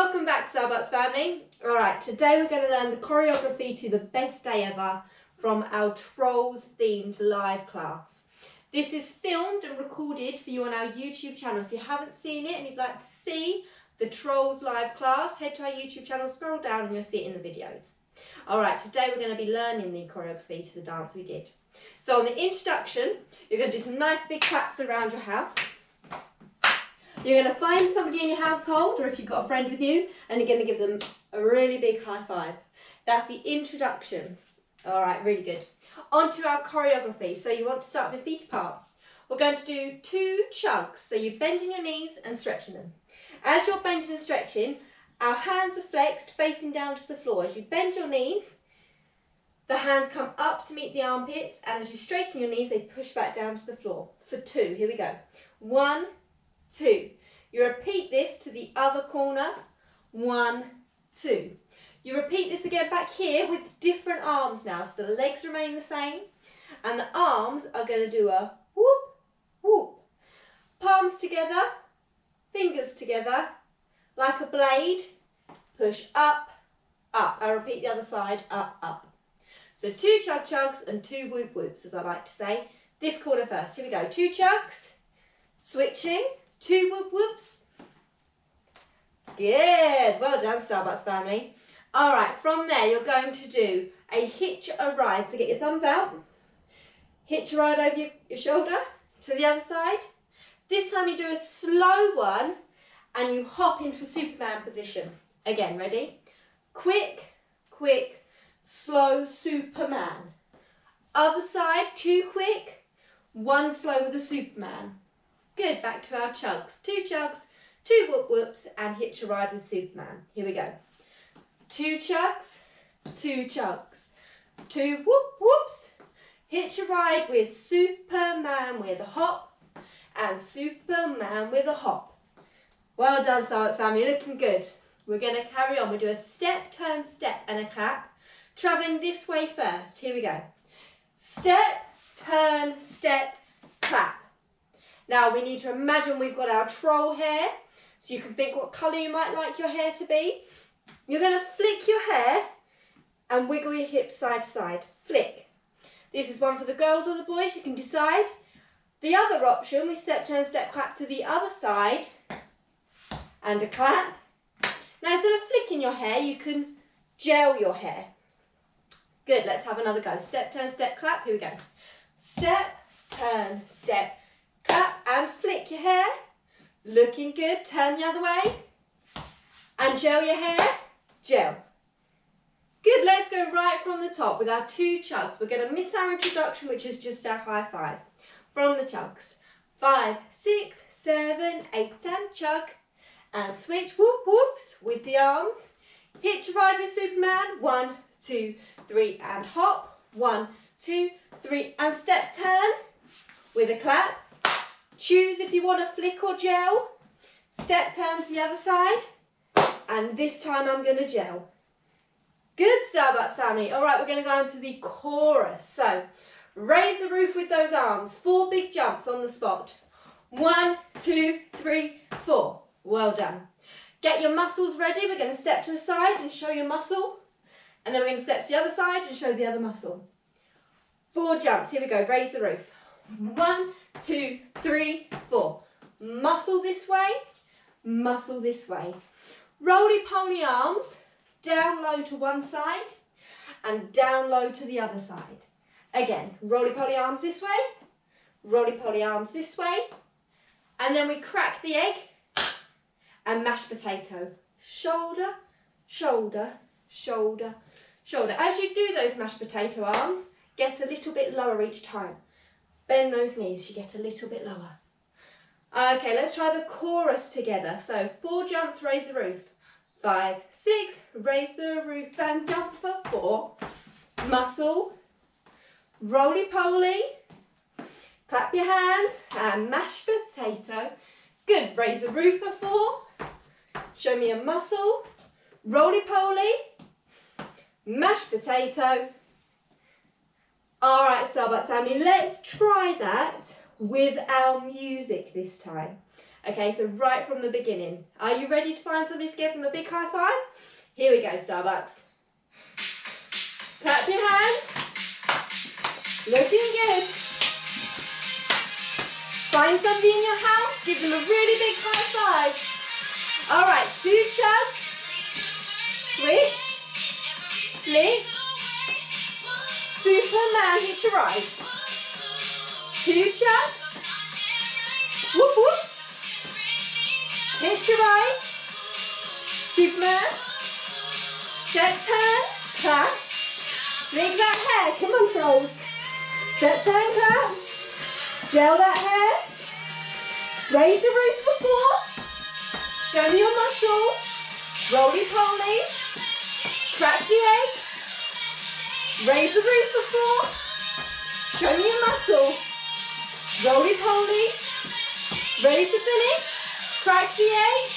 Welcome back Starbucks family. Alright, today we're going to learn the choreography to the best day ever from our Trolls themed live class. This is filmed and recorded for you on our YouTube channel. If you haven't seen it and you'd like to see the Trolls live class, head to our YouTube channel, scroll down and you'll see it in the videos. Alright, today we're going to be learning the choreography to the dance we did. So on the introduction, you're going to do some nice big claps around your house. You're going to find somebody in your household or if you've got a friend with you and you're going to give them a really big high five. That's the introduction. All right, really good. On to our choreography. So you want to start with feet apart. We're going to do two chugs. So you're bending your knees and stretching them. As you're bending and stretching, our hands are flexed facing down to the floor. As you bend your knees, the hands come up to meet the armpits and as you straighten your knees, they push back down to the floor. For two, here we go. One, two. You repeat this to the other corner. One, two. You repeat this again back here with different arms now. So the legs remain the same and the arms are going to do a whoop, whoop. Palms together, fingers together, like a blade. Push up, up. I repeat the other side, up, up. So two chug chugs and two whoop whoops, as I like to say. This corner first. Here we go. Two chugs, switching, Two whoop whoops. Good. Well done, Starbucks family. All right, from there, you're going to do a hitch a ride. So get your thumbs out. Hitch a ride over your, your shoulder to the other side. This time you do a slow one and you hop into a Superman position. Again, ready? Quick, quick, slow Superman. Other side, two quick, one slow with a Superman. Good, back to our chugs. Two chugs, two whoop whoops, and hitch a ride with Superman. Here we go. Two chugs, two chugs, two whoop whoops, hitch a ride with Superman with a hop, and Superman with a hop. Well done, Science family, looking good. We're going to carry on. We do a step, turn, step, and a clap. Travelling this way first. Here we go. Step, turn, step, clap. Now we need to imagine we've got our troll hair. So you can think what colour you might like your hair to be. You're going to flick your hair and wiggle your hips side to side. Flick. This is one for the girls or the boys, you can decide. The other option, we step, turn, step, clap to the other side and a clap. Now instead of flicking your hair, you can gel your hair. Good, let's have another go. Step, turn, step, clap. Here we go. Step, turn, step, and flick your hair. Looking good, turn the other way. And gel your hair, gel. Good, let's go right from the top with our two chugs. We're going to miss our introduction, which is just our high five. From the chugs. Five, six, seven, eight, and chug. And switch whoop whoops with the arms. Hitch ride with Superman. One, two, three, and hop. One, two, three, and step turn with a clap. Choose if you want to flick or gel. Step turn to the other side. And this time I'm going to gel. Good Starbucks family. All right, we're going to go into the chorus. So raise the roof with those arms. Four big jumps on the spot. One, two, three, four. Well done. Get your muscles ready. We're going to step to the side and show your muscle. And then we're going to step to the other side and show the other muscle. Four jumps. Here we go. Raise the roof. One, two, three, four. Muscle this way, muscle this way. Roly-poly arms, down low to one side and down low to the other side. Again, roly-poly arms this way, roly-poly arms this way. And then we crack the egg and mashed potato. Shoulder, shoulder, shoulder, shoulder. As you do those mashed potato arms, get a little bit lower each time. Bend those knees, you get a little bit lower. Okay, let's try the chorus together. So four jumps, raise the roof. Five, six, raise the roof and jump for four. Muscle, roly-poly, clap your hands and mash potato. Good, raise the roof for four. Show me a muscle, roly-poly, mashed potato, all right, Starbucks family, let's try that with our music this time. Okay, so right from the beginning. Are you ready to find somebody to give them a big high five? Here we go, Starbucks. Clap your hands. Looking good. Find somebody in your house, give them a really big high five. All right, two chugs. Sweet. Sleep. Superman hitch a ride. Two chugs. Whoop whoop. Hitch a ride. Superman. Step turn. Clap. Flick that hair. Come on, trolls. Step turn, clap. Gel that hair. Raise the roof for four. Show me your muscle. Roly poly. Crack the egg. Raise the roof for four. Show me your muscle. Roly poly. Ready to finish? Crack the egg.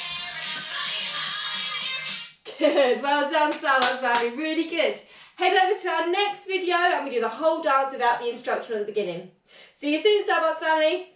Good. Well done, Starbucks family. Really good. Head over to our next video and we do the whole dance without the instruction at the beginning. See you soon, Starbucks family.